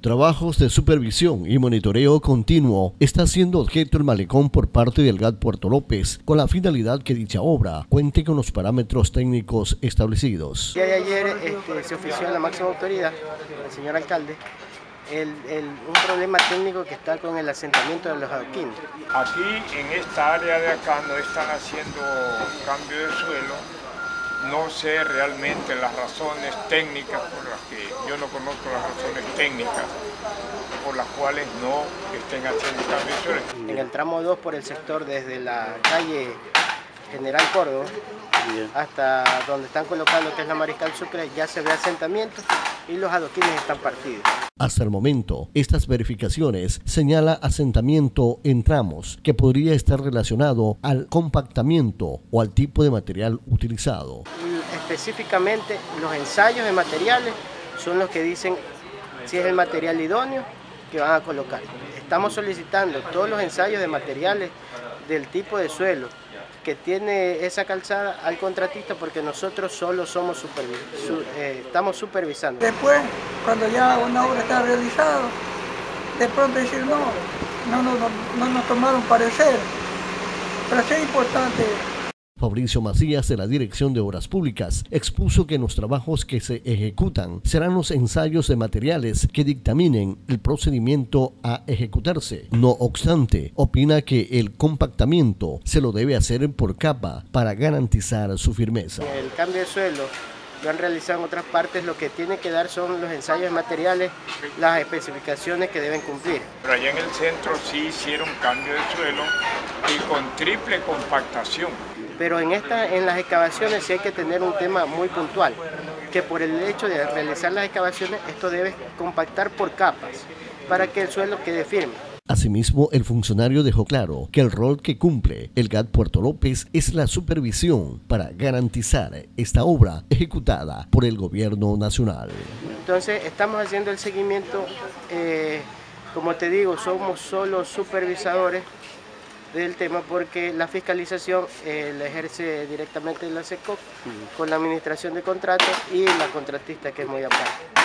Trabajos de supervisión y monitoreo continuo está siendo objeto el malecón por parte del GAT Puerto López, con la finalidad que dicha obra cuente con los parámetros técnicos establecidos. El día de ayer este, se ofició a la máxima autoridad, el señor alcalde, el, un problema técnico que está con el asentamiento de los adoquines. Aquí en esta área de acá no están haciendo cambio de suelo, no sé realmente las razones técnicas por las que, yo no conozco las razones técnicas por las cuales no estén haciendo cambios. En el tramo 2 por el sector desde la calle General Córdoba hasta donde están colocando que es la Mariscal Sucre ya se ve asentamiento y los adoquines están partidos. Hasta el momento, estas verificaciones señala asentamiento en tramos que podría estar relacionado al compactamiento o al tipo de material utilizado. Específicamente, los ensayos de materiales son los que dicen si es el material idóneo que van a colocar. Estamos solicitando todos los ensayos de materiales del tipo de suelo, que tiene esa calzada al contratista porque nosotros solo somos eh, estamos supervisando. Después, cuando ya una obra está realizada, de pronto decir no, no, no, no nos tomaron parecer. Pero sí es importante Fabricio Macías de la Dirección de Obras Públicas expuso que los trabajos que se ejecutan serán los ensayos de materiales que dictaminen el procedimiento a ejecutarse. No obstante, opina que el compactamiento se lo debe hacer por capa para garantizar su firmeza. El cambio de suelo lo han realizado en otras partes, lo que tiene que dar son los ensayos de materiales, las especificaciones que deben cumplir. Pero allá en el centro sí hicieron cambio de suelo y con triple compactación pero en, esta, en las excavaciones sí hay que tener un tema muy puntual, que por el hecho de realizar las excavaciones esto debe compactar por capas para que el suelo quede firme. Asimismo, el funcionario dejó claro que el rol que cumple el GAT Puerto López es la supervisión para garantizar esta obra ejecutada por el gobierno nacional. Entonces, estamos haciendo el seguimiento, eh, como te digo, somos solo supervisadores del tema porque la fiscalización eh, la ejerce directamente la SECOC con la administración de contratos y la contratista que es muy aparte.